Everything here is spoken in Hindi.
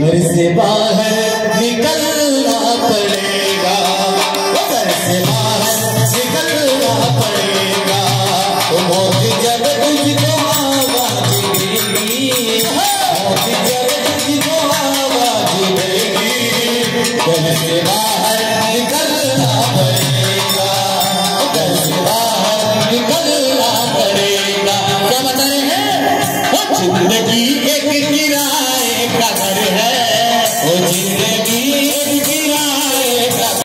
घर से बाहर निकलना पड़ेगा। घर से बाहर निकलना पड़ेगा। मौत जब तुझको आवाज़ देगी, मौत जब तुझको आवाज़ देगी। घर से बाहर निकलना पड़ेगा। घर से बाहर निकलना पड़ेगा। क्या बता रहे हैं ज़िंदगी Oh,